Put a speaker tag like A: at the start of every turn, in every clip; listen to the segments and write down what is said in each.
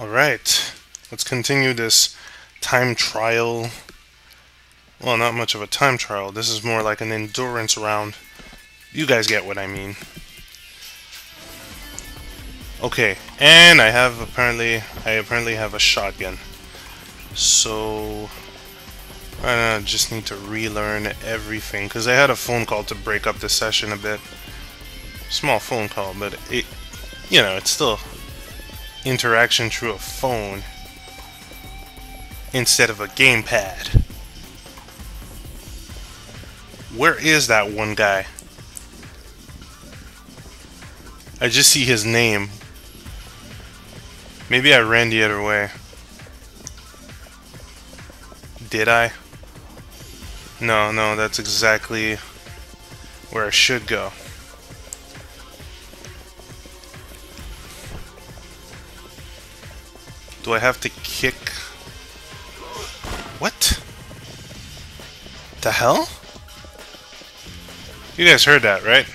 A: Alright, let's continue this time trial. Well, not much of a time trial. This is more like an endurance round. You guys get what I mean. Okay, and I have apparently, I apparently have a shotgun. So, I just need to relearn everything, because I had a phone call to break up the session a bit. Small phone call, but it, you know, it's still interaction through a phone instead of a gamepad. Where is that one guy? I just see his name. Maybe I ran the other way. Did I? No, no, that's exactly where I should go. Do I have to kick... What? The hell? You guys heard that, right?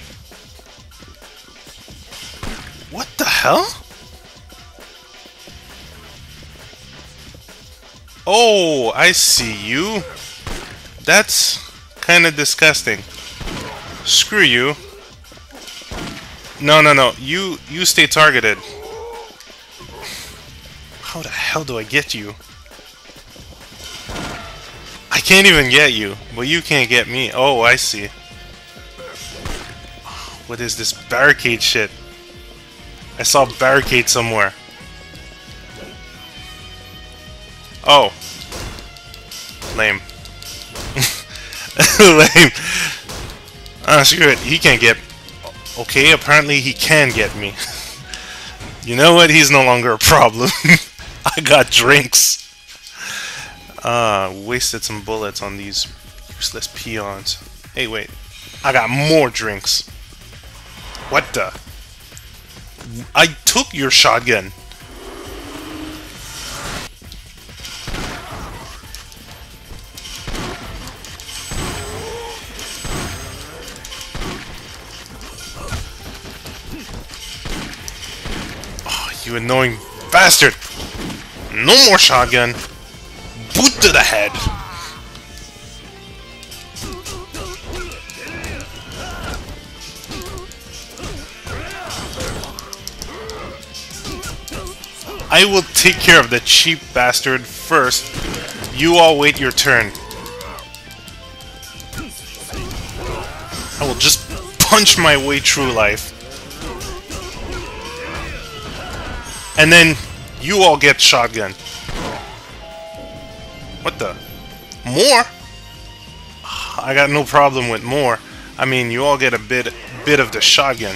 A: What the hell? Oh, I see you. That's kind of disgusting. Screw you. No, no, no. You you stay targeted. How the hell do I get you? I can't even get you, but you can't get me. Oh, I see. What is this barricade shit? I saw barricade somewhere. Oh. Lame. Lame. Ah, screw it. He can't get... Okay, apparently he can get me. you know what? He's no longer a problem. I got drinks. Uh, wasted some bullets on these useless peons. Hey, wait. I got more drinks. What the? I took your shotgun. Oh, you annoying bastard! No more shotgun. Boot to the head. I will take care of the cheap bastard first. You all wait your turn. I will just punch my way through life. And then you all get shotgun. What the? More? I got no problem with more. I mean, you all get a bit bit of the shotgun.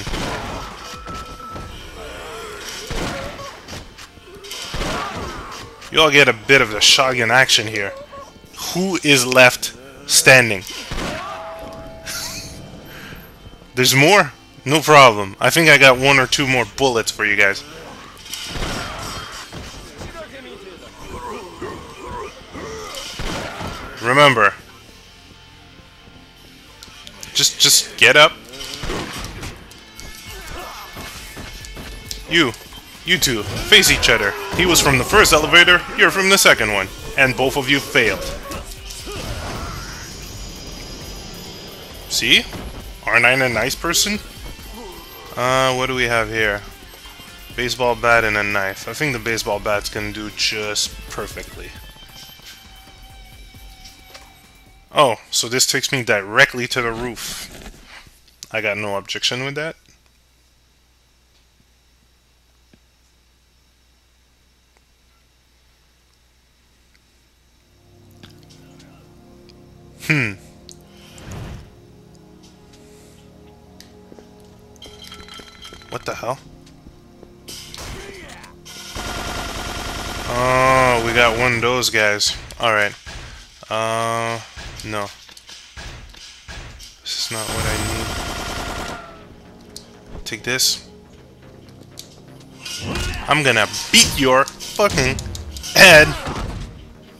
A: You all get a bit of the shotgun action here. Who is left standing? There's more? No problem. I think I got one or two more bullets for you guys. Remember. Just just get up. You. You two. Face each other. He was from the first elevator, you're from the second one. And both of you failed. See? Aren't I a nice person? Uh, what do we have here? Baseball bat and a knife. I think the baseball bat's gonna do just perfectly. Oh, so this takes me directly to the roof. I got no objection with that. Hmm. What the hell? Oh, we got one of those guys. Alright. No. This is not what I need. Take this. I'm gonna beat your fucking head.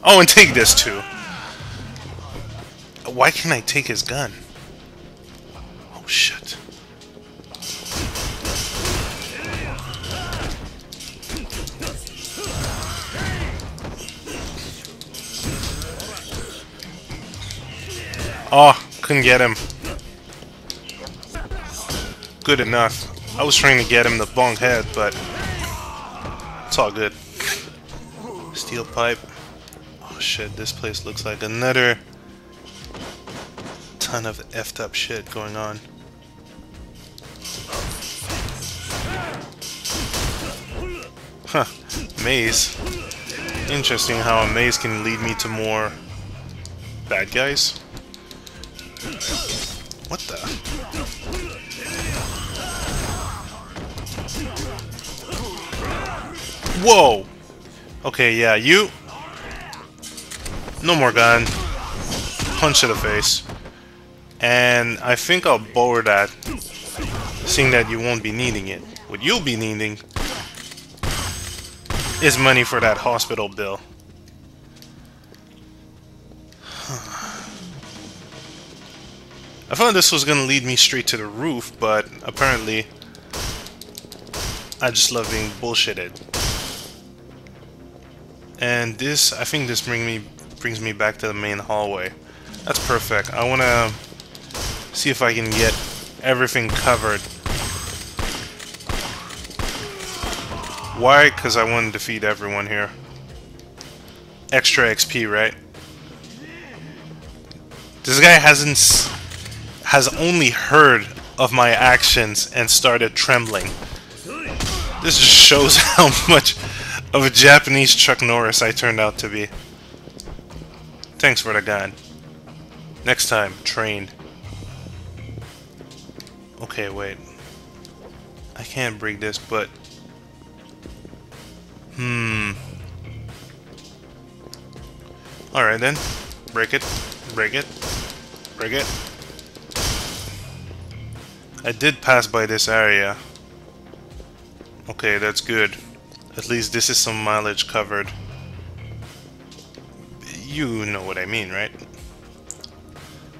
A: Oh, and take this too. Why can't I take his gun? Oh, shit. Oh, couldn't get him. Good enough. I was trying to get him the bong head, but it's all good. Steel pipe. Oh shit, this place looks like another ton of effed up shit going on. Huh. Maze. Interesting how a maze can lead me to more bad guys. What the? Whoa! Okay, yeah, you... No more gun. Punch to the face. And I think I'll borrow that, seeing that you won't be needing it. What you'll be needing is money for that hospital bill. I thought this was gonna lead me straight to the roof, but apparently I just love being bullshitted. And this, I think this bring me brings me back to the main hallway. That's perfect. I wanna see if I can get everything covered. Why? Because I want to defeat everyone here. Extra XP, right? This guy hasn't has only heard of my actions and started trembling. This just shows how much of a Japanese Chuck Norris I turned out to be. Thanks for the gun. Next time, trained. Okay, wait. I can't break this, but... Hmm... Alright then. Break it. Break it. Break it. I did pass by this area. Okay, that's good. At least this is some mileage covered. You know what I mean, right?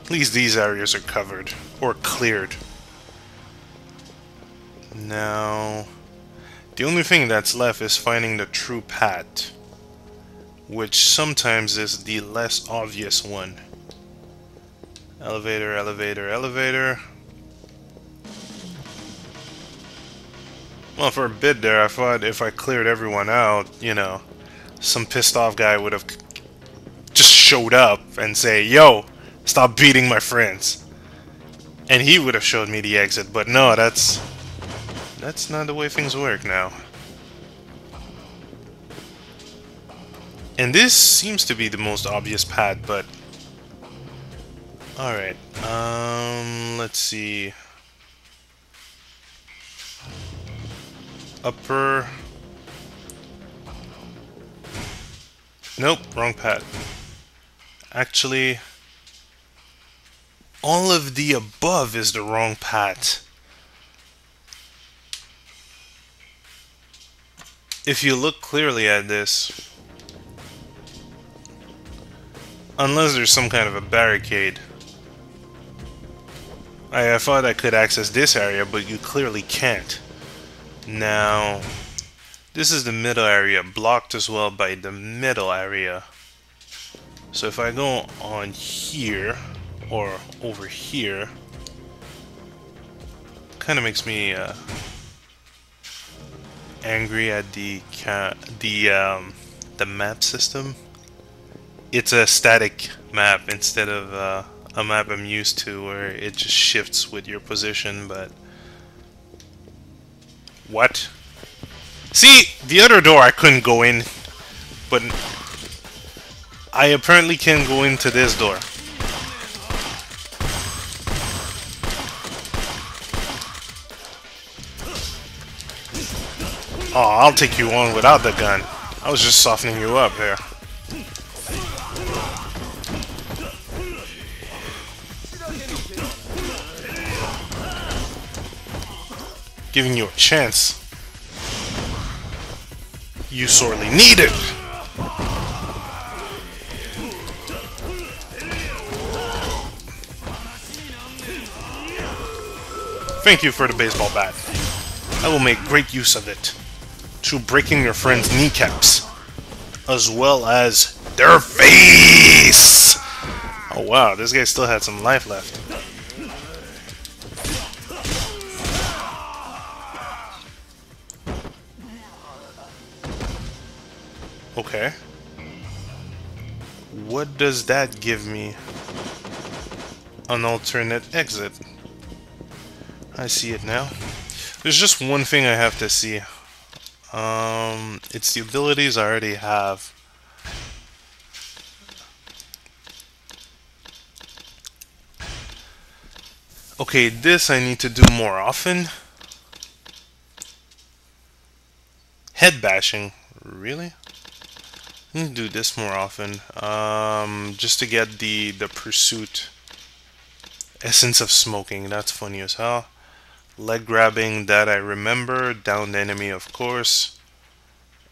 A: At least these areas are covered. Or cleared. Now, the only thing that's left is finding the true path, which sometimes is the less obvious one. Elevator, elevator, elevator. Well, for a bit there, I thought if I cleared everyone out, you know, some pissed off guy would have just showed up and say, Yo, stop beating my friends. And he would have showed me the exit, but no, that's that's not the way things work now. And this seems to be the most obvious pad, but... Alright, um, let's see... Upper... Nope, wrong pad. Actually, all of the above is the wrong pad. if you look clearly at this, unless there's some kind of a barricade, I, I thought I could access this area, but you clearly can't. Now, this is the middle area, blocked as well by the middle area. So if I go on here, or over here, kind of makes me uh, angry at the the um, the map system. It's a static map instead of uh, a map I'm used to where it just shifts with your position, but... What? See, the other door I couldn't go in, but I apparently can go into this door. Oh, I'll take you on without the gun. I was just softening you up here. Giving you a chance. You sorely need it! Thank you for the baseball bat. I will make great use of it to breaking your friend's kneecaps, as well as their face. Oh wow, this guy still had some life left. Does that give me? An alternate exit. I see it now. There's just one thing I have to see. Um, it's the abilities I already have. Okay, this I need to do more often. Head bashing. Really? Need to do this more often. Um, just to get the, the pursuit. Essence of smoking. That's funny as hell. Leg grabbing, that I remember. Downed enemy, of course.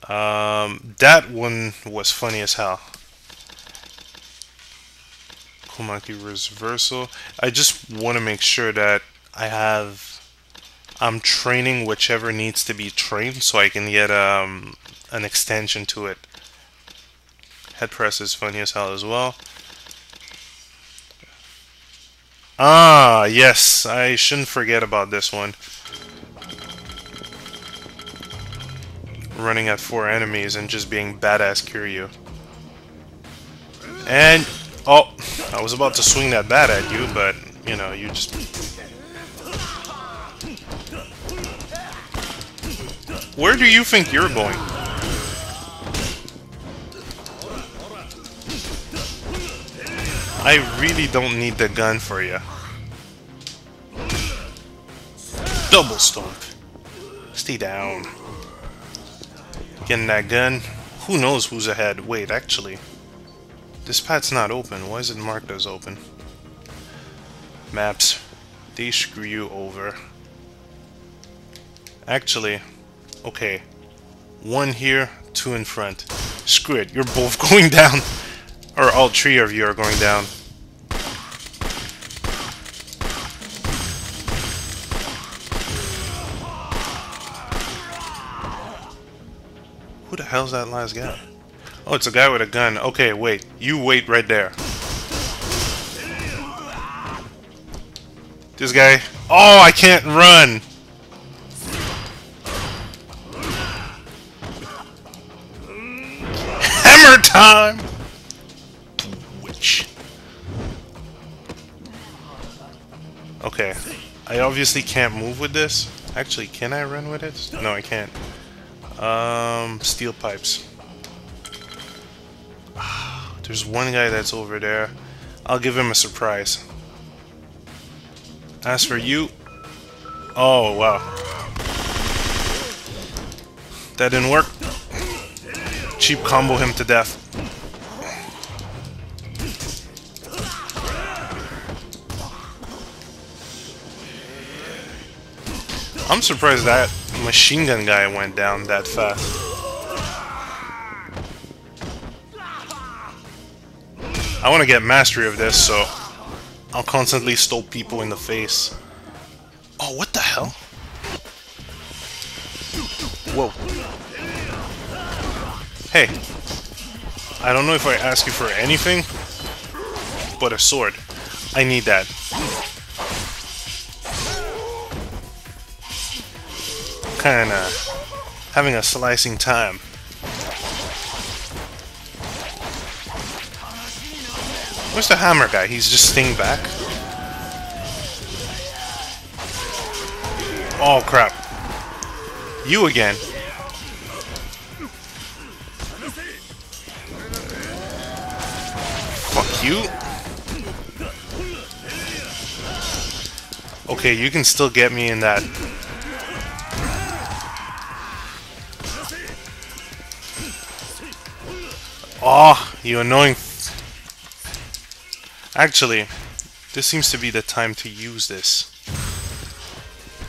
A: Um, that one was funny as hell. Komaki reversal. I just want to make sure that I have I'm training whichever needs to be trained so I can get um, an extension to it. Head press is funny as hell as well. Ah, yes, I shouldn't forget about this one. Running at four enemies and just being badass Kiryu. And Oh, I was about to swing that bat at you, but, you know, you just... Where do you think you're going? I really don't need the gun for you. Double stomp. Stay down. Getting that gun. Who knows who's ahead? Wait, actually... This pad's not open. Why is it marked as open? Maps. They screw you over. Actually, okay. One here, two in front. Screw it, you're both going down. Or all three of you are going down. Who the hell's that last guy? Oh, it's a guy with a gun. Okay, wait. You wait right there. This guy... Oh, I can't run! Hammer time! Okay. I obviously can't move with this. Actually, can I run with it? No, I can't. Um, steel pipes. There's one guy that's over there. I'll give him a surprise. As for you... Oh, wow. That didn't work. Cheap combo him to death. I'm surprised that machine gun guy went down that fast. I want to get mastery of this, so I'll constantly stope people in the face. Oh, what the hell? Whoa. Hey. I don't know if I ask you for anything, but a sword. I need that. Kinda having a slicing time. Where's the hammer guy? He's just staying back? Oh, crap. You again. Fuck you. Okay, you can still get me in that. You annoying Actually, this seems to be the time to use this.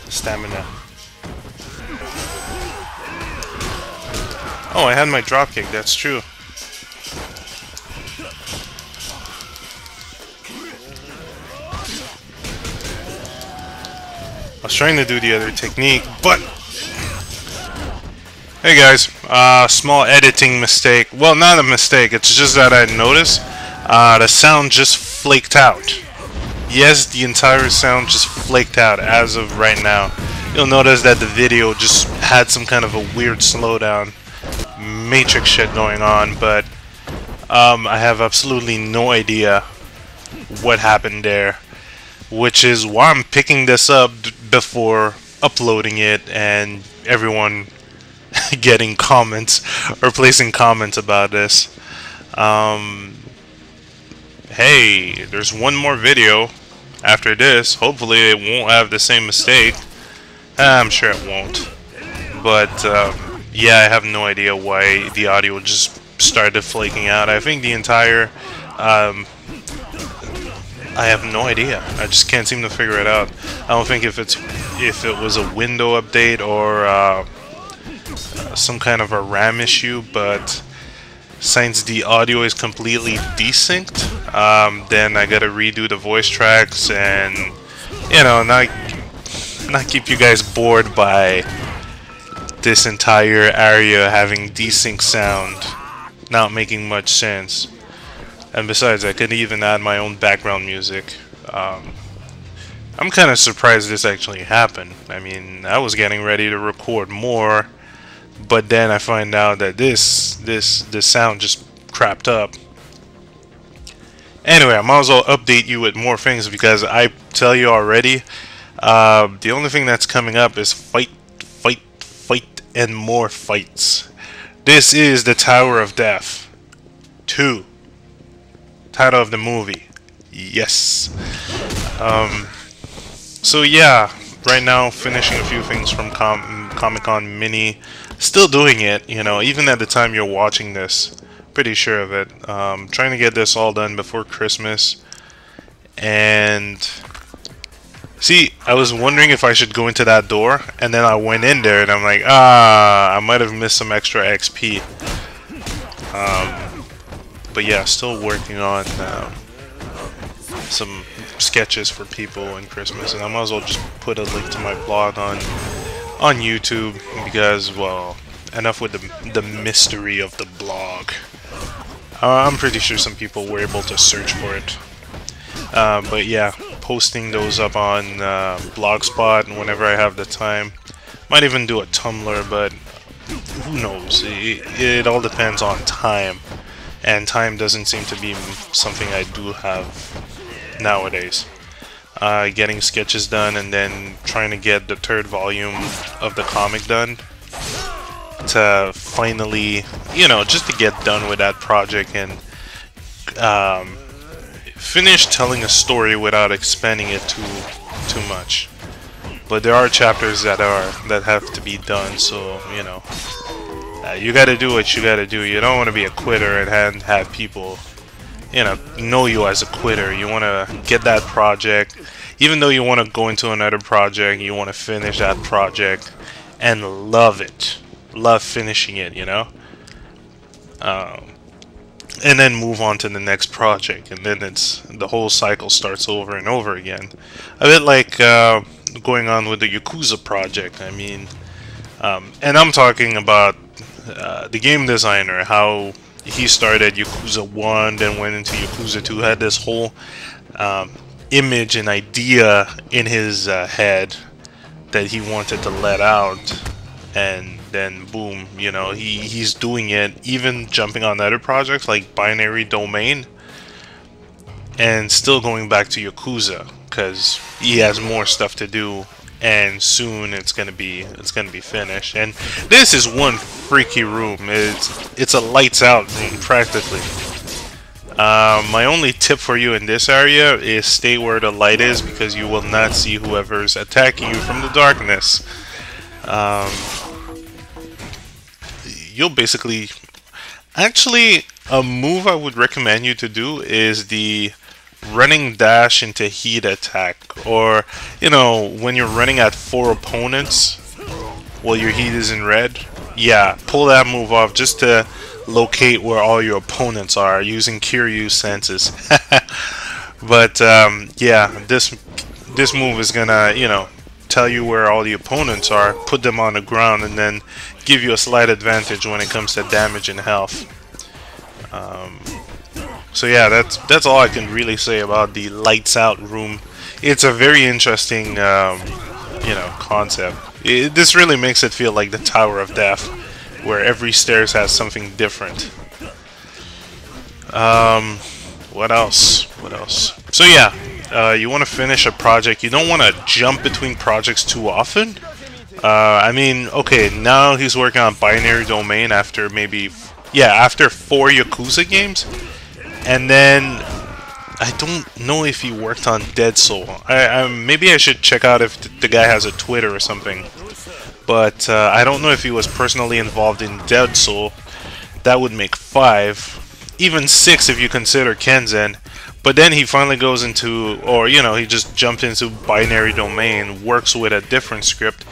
A: Stamina. Oh, I had my dropkick, that's true. I was trying to do the other technique, but... Hey guys, uh, small editing mistake. Well, not a mistake, it's just that I noticed uh, the sound just flaked out. Yes, the entire sound just flaked out as of right now. You'll notice that the video just had some kind of a weird slowdown. Matrix shit going on, but um, I have absolutely no idea what happened there. Which is why I'm picking this up before uploading it and everyone getting comments or placing comments about this. Um, hey, there's one more video after this. Hopefully it won't have the same mistake. I'm sure it won't. But, um, yeah, I have no idea why the audio just started flaking out. I think the entire... Um, I have no idea. I just can't seem to figure it out. I don't think if it's if it was a window update or uh, some kind of a RAM issue, but since the audio is completely desynced, um, then I gotta redo the voice tracks and, you know, not, not keep you guys bored by this entire area having desync sound not making much sense. And besides, I could even add my own background music. Um, I'm kind of surprised this actually happened. I mean, I was getting ready to record more but then I find out that this this this sound just crapped up. Anyway, I might as well update you with more things because I tell you already, uh, the only thing that's coming up is fight, fight, fight, and more fights. This is the Tower of Death 2. Title of the movie. Yes. Um, so yeah, right now finishing a few things from Com Comic Con Mini still doing it, you know, even at the time you're watching this. Pretty sure of it. Um, trying to get this all done before Christmas. And see, I was wondering if I should go into that door, and then I went in there, and I'm like, ah, I might have missed some extra XP. Um, but yeah, still working on uh, some sketches for people in Christmas, and I might as well just put a link to my blog on on YouTube because, well, enough with the, the mystery of the blog. Uh, I'm pretty sure some people were able to search for it. Uh, but yeah, posting those up on uh, Blogspot and whenever I have the time. Might even do a Tumblr, but who knows? It, it all depends on time. And time doesn't seem to be something I do have nowadays uh, getting sketches done and then trying to get the third volume of the comic done to finally, you know, just to get done with that project and um, finish telling a story without expanding it too too much. But there are chapters that are that have to be done, so you know, uh, you got to do what you got to do. You don't want to be a quitter and have, have people you know know you as a quitter. You want to get that project. Even though you want to go into another project you want to finish that project and love it. Love finishing it you know? Um, and then move on to the next project and then it's the whole cycle starts over and over again. A bit like uh, going on with the Yakuza project I mean um, and I'm talking about uh, the game designer how he started Yakuza 1, then went into Yakuza 2, had this whole um, image and idea in his uh, head that he wanted to let out, and then boom, you know, he, he's doing it, even jumping on other projects like Binary Domain, and still going back to Yakuza, because he has more stuff to do and soon it's gonna be it's gonna be finished. And this is one freaky room. It's it's a lights out room practically. Uh, my only tip for you in this area is stay where the light is because you will not see whoever's attacking you from the darkness. Um, you'll basically... Actually, a move I would recommend you to do is the running dash into heat attack or you know when you're running at four opponents while your heat is in red yeah pull that move off just to locate where all your opponents are using Kiryu senses. But um, yeah this this move is gonna you know tell you where all the opponents are put them on the ground and then give you a slight advantage when it comes to damage and health. Um, So yeah, that's that's all I can really say about the lights out room. It's a very interesting, um, you know, concept. It, this really makes it feel like the Tower of Death, where every stairs has something different. Um, what else? What else? So yeah, uh, you want to finish a project. You don't want to jump between projects too often. Uh, I mean, okay, now he's working on Binary Domain after maybe, yeah, after four Yakuza games. And then, I don't know if he worked on Dead Soul. I, I Maybe I should check out if the guy has a Twitter or something. But uh, I don't know if he was personally involved in Dead Soul. That would make five. Even six if you consider Kenzan. But then he finally goes into, or you know, he just jumped into binary domain, works with a different script,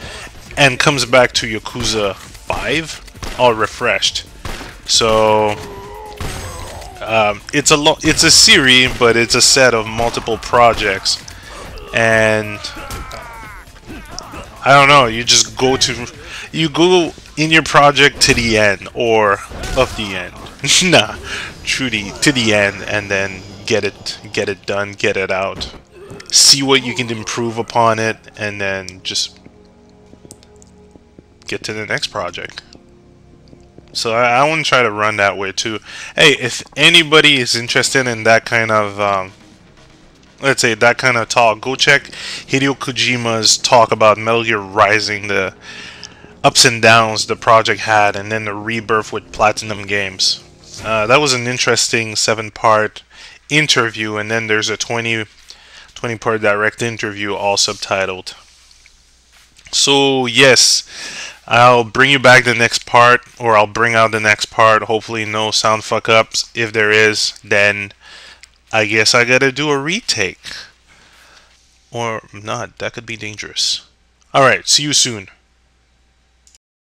A: and comes back to Yakuza 5 all refreshed. So um, it's a lo it's a series, but it's a set of multiple projects, and I don't know. You just go to you go in your project to the end or of the end. nah, truly to the end, and then get it get it done, get it out. See what you can improve upon it and then just get to the next project. So I, I want to try to run that way too. Hey, if anybody is interested in that kind of um, let's say that kind of talk, go check Hideo Kojima's talk about Metal Gear Rising, the ups and downs the project had, and then the rebirth with Platinum Games. Uh, that was an interesting seven-part interview, and then there's a 20, 20 part direct interview, all subtitled. So, yes, I'll bring you back the next part, or I'll bring out the next part. Hopefully, no sound fuck ups. If there is, then I guess I gotta do a retake. Or not, that could be dangerous. Alright, see you soon.